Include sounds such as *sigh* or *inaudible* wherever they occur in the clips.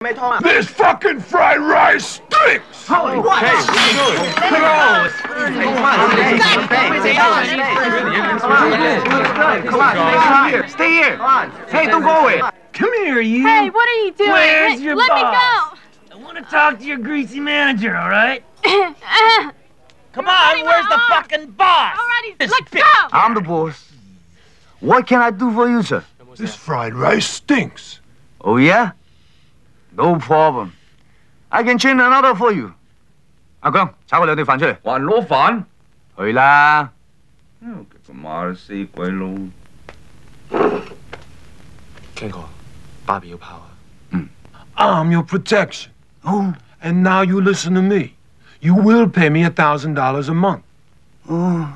This fucking fried rice stinks! Holy okay, what? Hey, what are you doing? Stay here! Hey, don't go away! Come here, you! Hey, what are you doing? Where's hey, your let boss? me go! I want to talk to your greasy manager, all right? *laughs* Come on, where's the fucking boss? Alrighty, let go! I'm the boss. What can I do for you, sir? This fried rice stinks. Oh, yeah? No problem. I can change another for you. 阿姜，炒嗰两碟饭出嚟。还攞饭？去啦。个马死鬼佬！ King 哥，爸比要跑啊！ I'm your protection. Oh, And now you listen to me. You will pay me a thousand dollars a month. oh,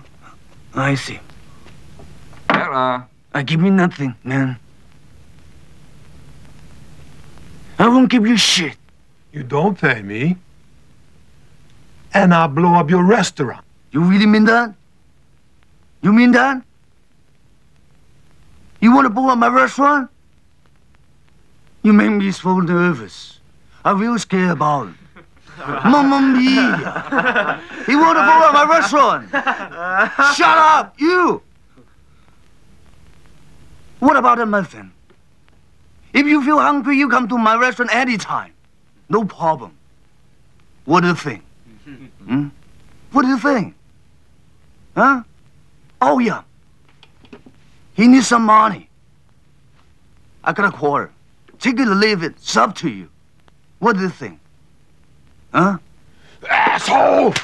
I see. 得啦， I give you nothing, man. I won't give you shit. You don't pay me. And I'll blow up your restaurant. You really mean that? You mean that? You want to blow up my restaurant? You make me so nervous. I real scared about it. *laughs* Mamma mia! You want to blow up my restaurant? *laughs* Shut up, you! What about the muffin? If you feel hungry, you come to my restaurant anytime. No problem. What do you think? Hmm? What do you think? Huh? Oh, yeah. He needs some money. I got a quarter. Take it or leave it. It's up to you. What do you think? Huh? Asshole!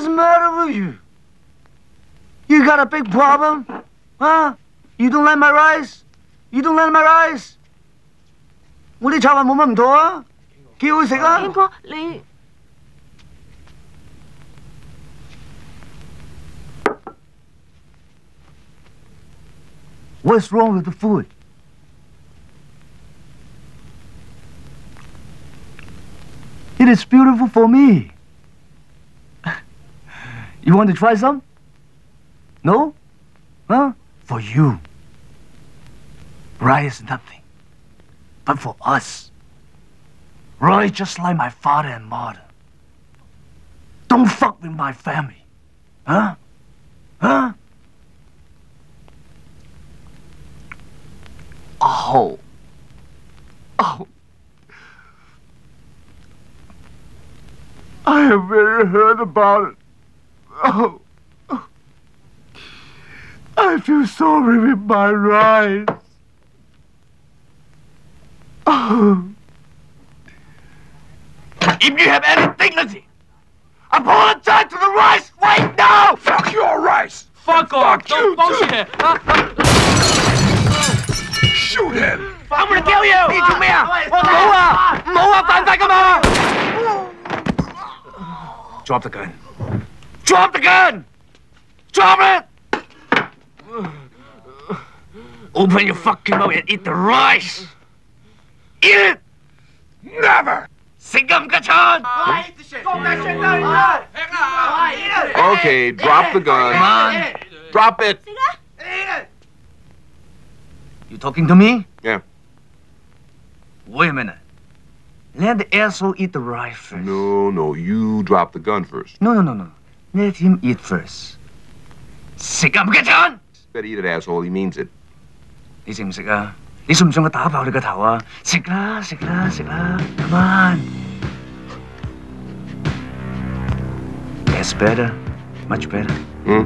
What's the matter with you? You got a big problem? Huh? You don't like my rice? You don't like my rice? 我啲炒饭冇乜唔妥啊，几好食啊！兴哥，你 What's wrong with the food? It is beautiful for me. You want to try some? No? Huh? For you. Rye is nothing. But for us, is just like my father and mother. Don't fuck with my family. Huh? Huh? Oh. Oh. I have very heard about it. Oh, oh. I feel sorry with my rice. Oh. If you have any dignity, apologize to the rice right now! Fuck your rice! Fuck off! Fuck Don't bullshit it! Ah, ah. Shoot him! I'm gonna kill you! Need you, Mia! Moa! Moa, Fantakama! Drop the gun. Drop the gun! Drop it! Open your fucking mouth and eat the rice! Eat it! Never! Ah. Okay, drop the gun. Come on. Drop it. You talking to me? Yeah. Wait a minute. Let the asshole eat the rifle. No, no, you drop the gun first. No, no, no, no. Let him eat first. 食咁嘅餐。Better eat it, asshole. He means it. 你食唔食啊？你信唔信我打爆你个头啊？食啦，食啦，食啦，Come on。That's better, much better. Hmm?